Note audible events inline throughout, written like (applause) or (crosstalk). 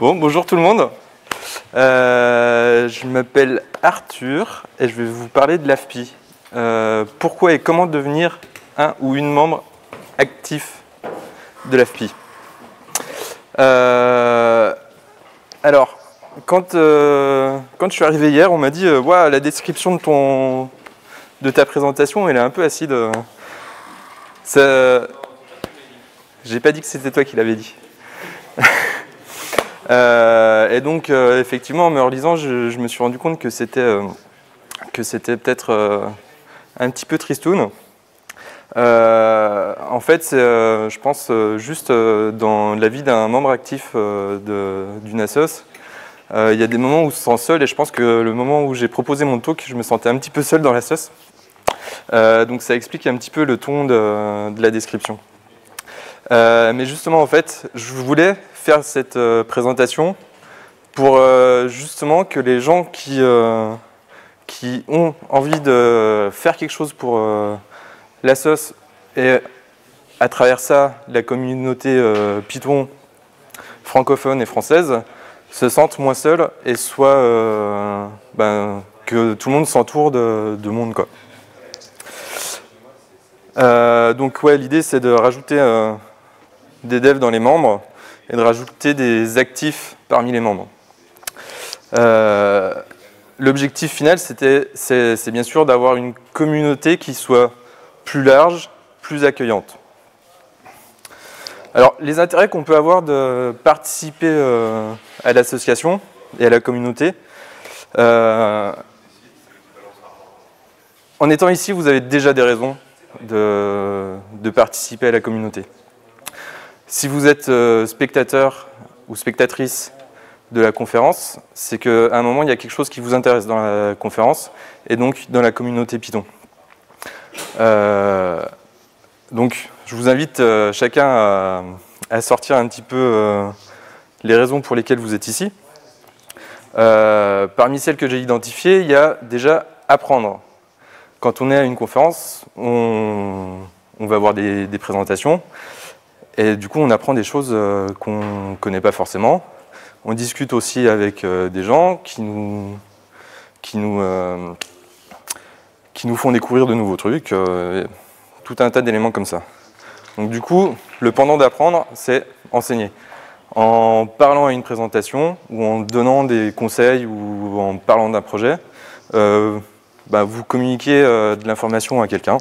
Bon, bonjour tout le monde. Euh, je m'appelle Arthur et je vais vous parler de l'AFPI. Euh, pourquoi et comment devenir un ou une membre actif de l'AFPI euh, Alors, quand, quand je suis arrivé hier, on m'a dit la description de, ton, de ta présentation elle est un peu acide. Ça... J'ai pas dit que c'était toi qui l'avais dit. Euh, et donc, euh, effectivement, en me relisant, je, me suis rendu compte que c'était euh, peut-être un petit peu tristoun. en fait, je pense, juste dans la vie d'un membre actif d'une assoce, il y a des moments où on se sent seul, et je pense que le moment où j'ai proposé mon talk, je me sentais un petit peu seul dans l'assoce. donc ça explique un petit peu le ton de la description. mais justement, en fait, je voulais faire cette euh, présentation pour euh, justement que les gens qui, euh, qui ont envie de faire quelque chose pour la sauce et à travers ça la communauté Python francophone et française se sentent moins seuls et soit ben, que tout le monde s'entoure de, monde. Quoi. donc ouais, l'idée c'est de rajouter des devs dans les membres et de rajouter des actifs parmi les membres. Euh, l'objectif final, c'est bien sûr d'avoir une communauté qui soit plus large, plus accueillante. Alors, les intérêts qu'on peut avoir de participer euh, à l'association et à la communauté, euh, en étant ici, vous avez déjà des raisons de participer à la communauté. Si vous êtes euh, spectateur ou spectatrice de la conférence, c'est qu'à un moment, il y a quelque chose qui vous intéresse dans la conférence et donc dans la communauté Python. Euh, donc, je vous invite euh, chacun à, sortir un petit peu les raisons pour lesquelles vous êtes ici. parmi celles que j'ai identifiées, il y a déjà apprendre. Quand on est à une conférence, on, va avoir des présentations. Et du coup, on apprend des choses euh, qu'on ne connaît pas forcément. On discute aussi avec euh, des gens qui nous, qui nous, euh, qui nous font découvrir de nouveaux trucs, tout un tas d'éléments comme ça. Donc du coup, le pendant d'apprendre, c'est enseigner. En parlant à une présentation, ou en donnant des conseils, ou en parlant d'un projet, bah, vous communiquez de l'information à quelqu'un.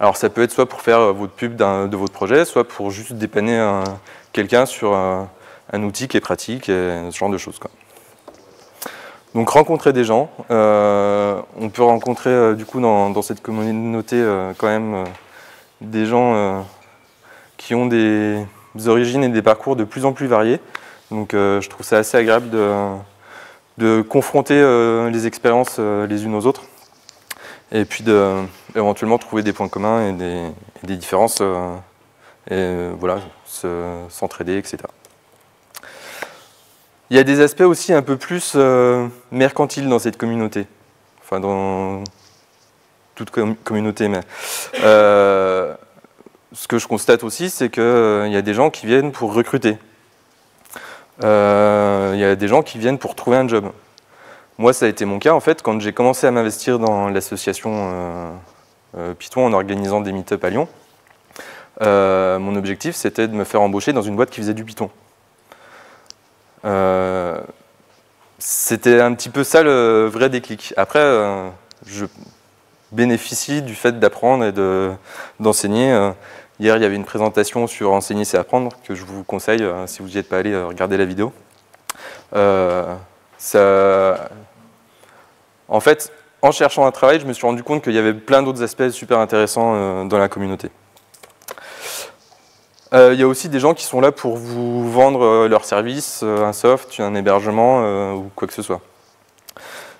Alors ça peut être soit pour faire euh, votre pub de votre projet, soit pour juste dépanner quelqu'un sur un, outil qui est pratique et ce genre de choses. Donc rencontrer des gens, euh, on peut rencontrer euh, du coup dans, cette communauté quand même des gens qui ont des origines et des parcours de plus en plus variés. Donc je trouve ça assez agréable de confronter les expériences les unes aux autres et puis de, éventuellement trouver des points communs et des, différences, euh, et voilà, s'entraider, etc. Il y a des aspects aussi un peu plus euh, mercantiles dans cette communauté, enfin dans toute communauté, mais euh, ce que je constate aussi, c'est qu'il y a des gens qui viennent pour recruter. Il y a des gens qui viennent pour trouver un job. Moi, ça a été mon cas, en fait, quand j'ai commencé à m'investir dans l'association euh, euh, Python en organisant des meet-up à Lyon. Euh, mon objectif, c'était de me faire embaucher dans une boîte qui faisait du Python. c'était un petit peu ça le vrai déclic. Après, je bénéficie du fait d'apprendre et d'enseigner. Hier, il y avait une présentation sur enseigner, c'est apprendre, que je vous conseille, si vous n'y êtes pas allé, regardez la vidéo. Ça, en fait, en cherchant un travail, je me suis rendu compte qu'il y avait plein d'autres aspects super intéressants euh, dans la communauté. Euh, il y a aussi des gens qui sont là pour vous vendre euh, leurs services, un soft, un hébergement ou quoi que ce soit.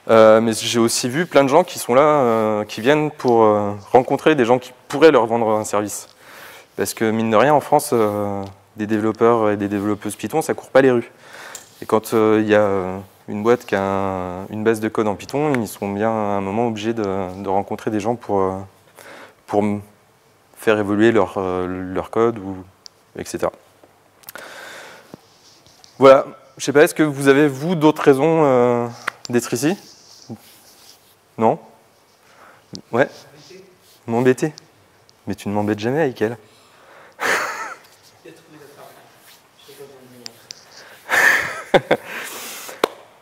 mais j'ai aussi vu plein de gens qui sont là, qui viennent pour rencontrer des gens qui pourraient leur vendre un service. Parce que mine de rien, en France, des développeurs et des développeuses Python, ça court pas les rues. Et quand il y a une boîte qui a une base de code en Python, ils sont bien à un moment obligés de, rencontrer des gens pour, euh, pour faire évoluer leur, euh, leur code, ou, etc. Voilà, je sais pas, est-ce que vous avez, vous, d'autres raisons euh, d'être ici? Non? Ouais. M'embêter. Mais tu ne m'embêtes jamais, Aïkel. (laughs) (laughs)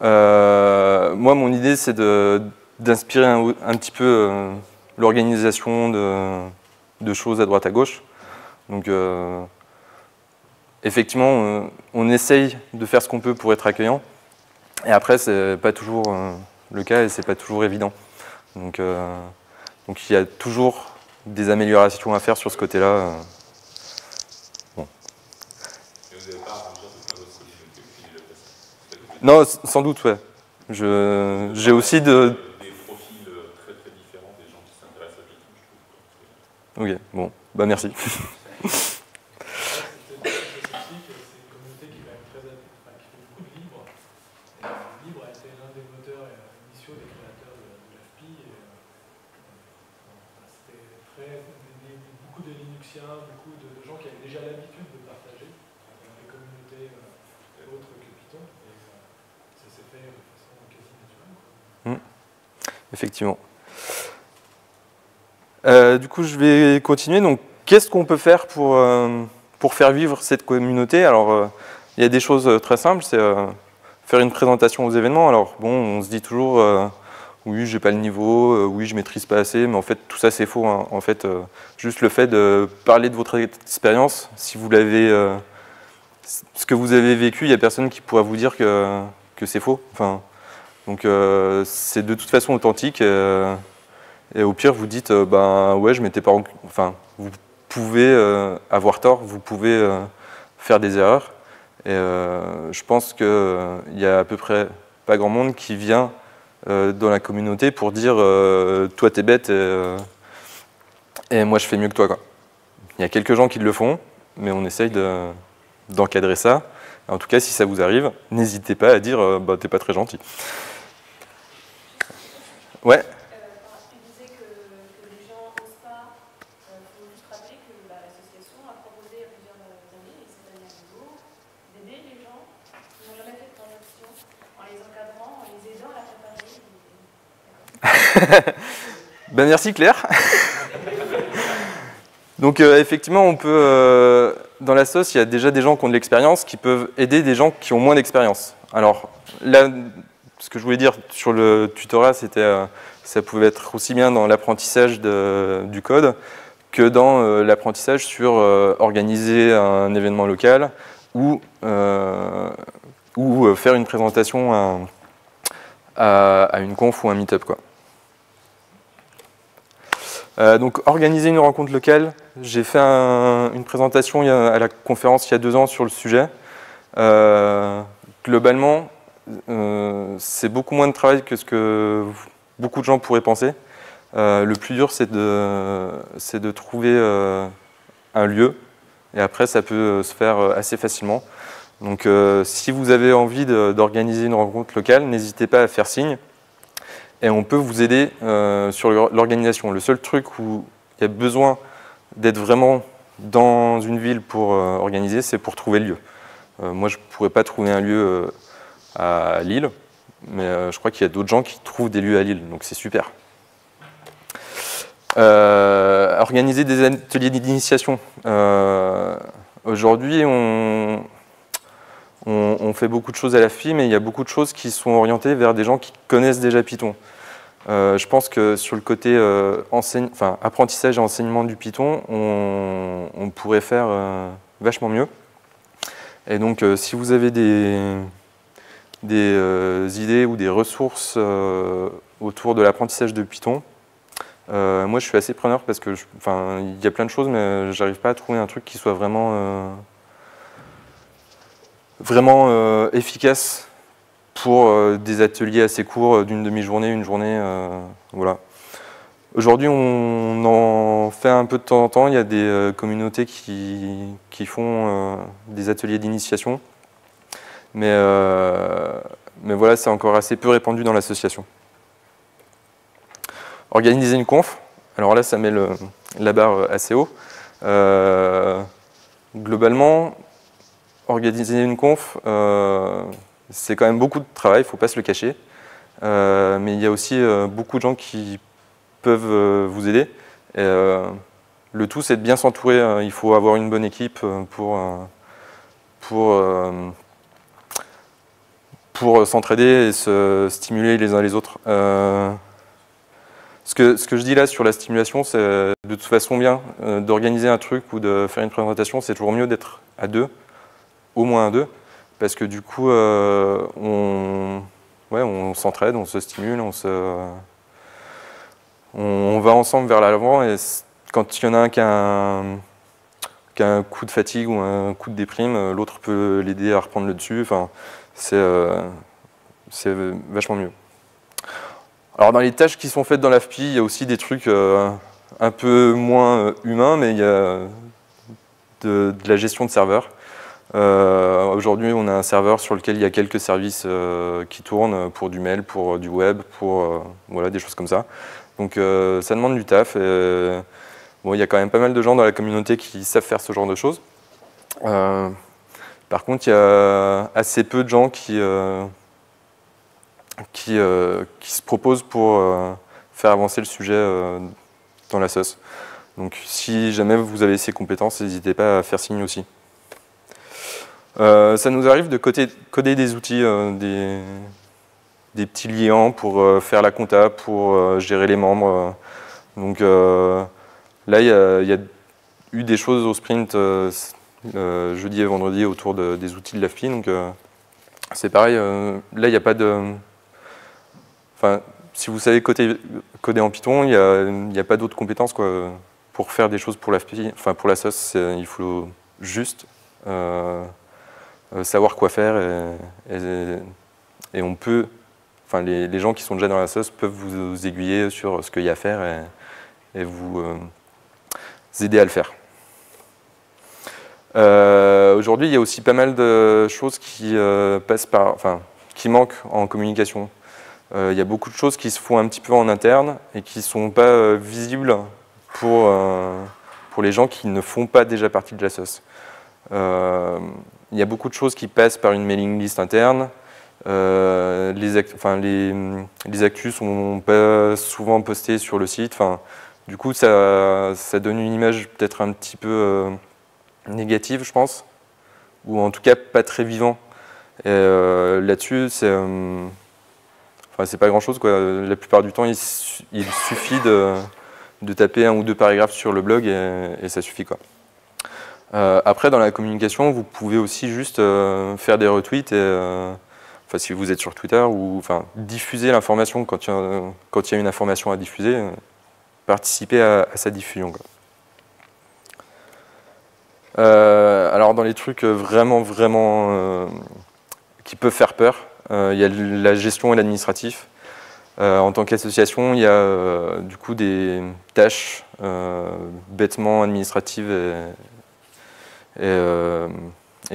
moi mon idée c'est d'inspirer un, petit peu euh, l'organisation de, choses à droite à gauche. Donc euh, effectivement, on essaye de faire ce qu'on peut pour être accueillant. Et après, c'est pas toujours le cas et c'est pas toujours évident. Donc il y a toujours des améliorations à faire sur ce côté-là. Non, sans doute, ouais. J'ai aussi de... Des profils euh, très très différents des gens qui s'intéressent à Python, je trouve. Ok, bon, bah merci. (laughs) effectivement. Euh, du coup, je vais continuer. Donc, qu'est-ce qu'on peut faire pour, euh, faire vivre cette communauté? Alors, euh, il y a des choses très simples, c'est faire une présentation aux événements. Alors, bon, on se dit toujours, oui, j'ai pas le niveau, oui, je maîtrise pas assez, mais en fait, tout ça, c'est faux. Hein. En fait, juste le fait de parler de votre expérience, si vous l'avez, ce que vous avez vécu, il n'y a personne qui pourra vous dire que, que c'est faux. Enfin, donc euh, c'est de toute façon authentique. Euh, et au pire, vous dites, euh, ben ouais, je m'étais pas. Enfin, vous pouvez avoir tort, vous pouvez faire des erreurs. Et je pense qu'il y a à peu près pas grand monde qui vient dans la communauté pour dire toi t'es bête et, moi je fais mieux que toi. Il y a quelques gens qui le font, mais on essaye d'encadrer ça. En tout cas, si ça vous arrive, n'hésitez pas à dire bah, t'es pas très gentil. Ouais. la (laughs) ben merci Claire. (laughs) Donc euh, effectivement, on peut, euh, dans la sauce, il y a déjà des gens qui ont de l'expérience qui peuvent aider des gens qui ont moins d'expérience. Alors là, ce que je voulais dire sur le tutorat, c'était euh, ça pouvait être aussi bien dans l'apprentissage du code que dans euh, l'apprentissage sur euh, organiser un événement local ou, ou faire une présentation à, une conf ou un meet-up. donc organiser une rencontre locale, j'ai fait une présentation à la conférence il y a deux ans sur le sujet. globalement, c'est beaucoup moins de travail que ce que beaucoup de gens pourraient penser. Euh, le plus dur, c'est de, de, trouver euh, un lieu, et après, ça peut se faire assez facilement. Donc, si vous avez envie d'organiser une rencontre locale, n'hésitez pas à faire signe, et on peut vous aider sur l'organisation. Le seul truc où il y a besoin d'être vraiment dans une ville pour organiser, c'est pour trouver le lieu. moi, je ne pourrais pas trouver un lieu à Lille, mais euh, je crois qu'il y a d'autres gens qui trouvent des lieux à Lille, donc c'est super. Euh, organiser des ateliers d'initiation. Euh, aujourd'hui, on, fait beaucoup de choses à la FI, mais il y a beaucoup de choses qui sont orientées vers des gens qui connaissent déjà Python. je pense que sur le côté apprentissage et enseignement du Python, on, on pourrait faire vachement mieux. Et donc, si vous avez des, des euh, idées ou des ressources euh, autour de l'apprentissage de Python. Euh, moi, je suis assez preneur parce que, enfin, il y a plein de choses, mais j'arrive pas à trouver un truc qui soit vraiment efficace pour des ateliers assez courts d'une demi-journée, une journée. voilà. Aujourd'hui, on en fait un peu de temps en temps. Il y a des communautés qui font des ateliers d'initiation. Mais, mais voilà, c'est encore assez peu répandu dans l'association. Organiser une conf. Alors là, ça met la barre assez haut. globalement, organiser une conf, euh, c'est quand même beaucoup de travail, il ne faut pas se le cacher. Euh, mais il y a aussi euh, beaucoup de gens qui peuvent vous aider. le tout, c'est de bien s'entourer. il faut avoir une bonne équipe pour, pour, pour s'entraider et se stimuler les uns les autres. Ce que, ce que, je dis là sur la stimulation, c'est de toute façon bien. D'organiser un truc ou de faire une présentation, c'est toujours mieux d'être à deux au moins un deux, parce que du coup, euh, on, ouais, on s'entraide, on se stimule, on, se, on, va ensemble vers l'avant, et quand il y en a un qui a un, qui a un coup de fatigue ou un coup de déprime, l'autre peut l'aider à reprendre le dessus, enfin, c'est euh, vachement mieux. Alors dans les tâches qui sont faites dans l'AFPI, il y a aussi des trucs euh, un peu moins humains, mais il y a de, la gestion de serveurs. Euh, aujourd'hui, on a un serveur sur lequel il y a quelques services euh, qui tournent pour du mail, pour du web, pour euh, voilà, des choses comme ça. Donc ça demande du taf. Bon, il y a quand même pas mal de gens dans la communauté qui savent faire ce genre de choses. par contre, il y a assez peu de gens qui, qui, qui se proposent pour faire avancer le sujet dans la sauce. Donc si jamais vous avez ces compétences, n'hésitez pas à faire signe aussi. Euh, ça nous arrive de coder, des outils, euh, des, petits liants pour euh, faire la compta, pour gérer les membres. Donc là, il y, a eu des choses au sprint jeudi et vendredi autour des outils de l'AFPI. Donc c'est pareil, là, il n'y a pas de... Enfin, si vous savez coder, en Python, il n'y a, pas d'autres compétences. Quoi. Pour faire des choses pour l'AFPI, enfin pour la sauce, il faut juste euh, savoir quoi faire et, on peut, enfin les, gens qui sont déjà dans la sauce peuvent vous, aiguiller sur ce qu'il y a à faire et, vous euh, aider à le faire. Euh, aujourd'hui, il y a aussi pas mal de choses qui passent par, enfin, qui manquent en communication. il y a beaucoup de choses qui se font un petit peu en interne et qui ne sont pas visibles pour, pour les gens qui ne font pas déjà partie de la. Il y a beaucoup de choses qui passent par une mailing list interne. Euh, les, enfin, les, les, actus sont pas souvent postés sur le site. Du coup, ça, donne une image peut-être un petit peu euh, négative, je pense, ou en tout cas pas très vivant. Euh, là-dessus, c'est enfin, c'est pas grand-chose. La plupart du temps, il, suffit de, taper un ou deux paragraphes sur le blog et, et ça suffit. Quoi. Euh, après, dans la communication, vous pouvez aussi juste euh, faire des retweets, et, euh, enfin, si vous êtes sur Twitter, ou enfin, diffuser l'information quand il y, a une information à diffuser, participer à, sa diffusion. alors, dans les trucs vraiment, vraiment qui peuvent faire peur, il y a la gestion et l'administratif. en tant qu'association, il y a du coup des tâches bêtement administratives et, et, euh,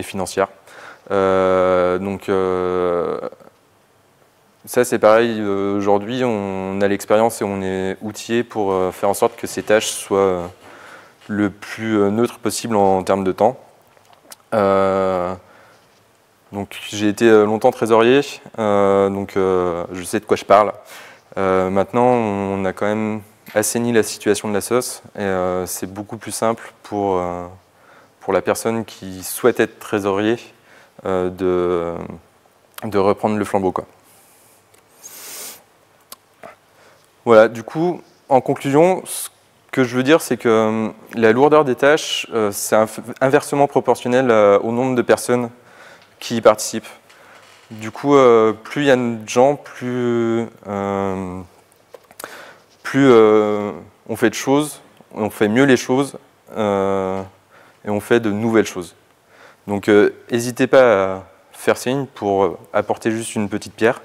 financière. Euh, donc euh, ça c'est pareil, aujourd'hui on a l'expérience et on est outillé pour faire en sorte que ces tâches soient le plus neutre possible en termes de temps. donc j'ai été longtemps trésorier, donc je sais de quoi je parle. maintenant on a quand même assaini la situation de la sauce et c'est beaucoup plus simple pour, pour la personne qui souhaite être trésorier euh, de, de reprendre le flambeau. Voilà, du coup, en conclusion, ce que je veux dire, c'est que euh, la lourdeur des tâches, euh, c'est inversement proportionnel au nombre de personnes qui y participent. Du coup, plus il y a de gens, plus, plus on fait de choses, on fait mieux les choses, et on fait de nouvelles choses. Donc euh, n'hésitez pas faire signe pour euh, apporter juste une petite pierre.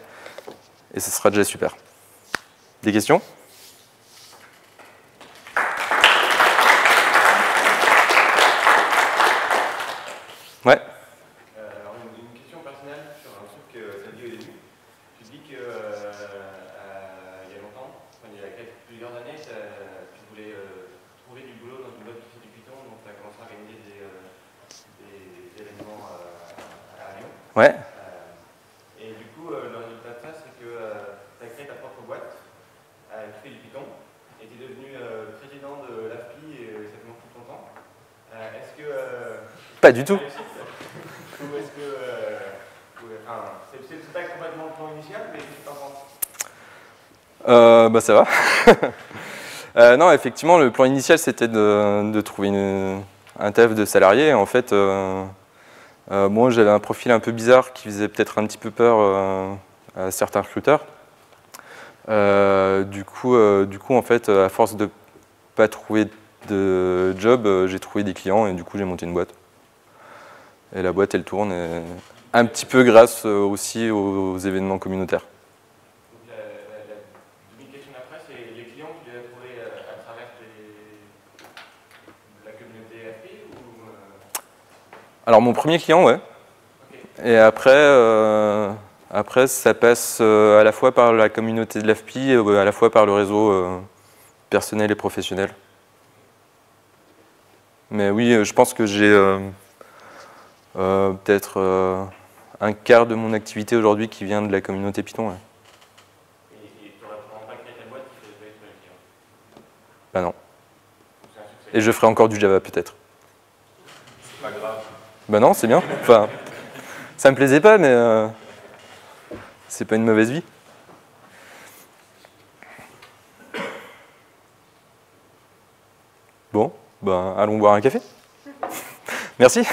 Et ce sera déjà super. Des questions? Ouais Euh, alors, une, une question personnelle sur un truc que tu as dit au début. Tu dis que euh, euh, il y a longtemps, enfin, il y a quelques- plusieurs années, t'as- tu voulais euh, trouver du boulot dans une boîte qui fait du Python, donc tu as commencé à organiser des, euh, des événements euh, à Lyon. Ouais Euh, et du coup, euh, le résultat de ça, c'est que tu as créé ta propre boîte euh, qui fait du Python et tu es devenu euh, président de l'AFPI et ça te manque tout ton temps. Euh, Est-ce que. euh, Pas du tout. Ou est-ce que. euh, ou- enfin, c'est c'est- c'est pas complètement le plan initial, mais qu'est-ce que t'en penses Euh, bah ça va. (laughs) Euh, non, effectivement, le plan initial, c'était de, de trouver une- un taf de salarié. En fait, euh, euh, moi, j'avais un profil un peu bizarre qui faisait peut-être un petit peu peur euh, à certains recruteurs. Euh, du, coup, euh, du coup, en fait, à force de pas trouver de job, euh, j'ai trouvé des clients et du coup, j'ai monté une boîte. Et la boîte, elle tourne, et un petit peu grâce euh, aussi aux événements communautaires. Euh, euh, Alors mon premier client, ouais. Et après, euh, après ça passe euh, à la fois par la communauté de l'AFPI et euh, à la fois par le réseau euh, personnel et professionnel. Mais oui, euh, je pense que j'ai euh, peut-être euh, un quart de mon activité aujourd'hui qui vient de la communauté Python. ouais. Et tu n'aurais pas créé ta boîte. Bah non. Et je ferai encore du Java peut-être. C'est pas grave. Bah non, c'est bien. Enfin, ça me plaisait pas, mais euh, c'est pas une mauvaise vie. Bon, ben allons boire un café. (laughs) Merci.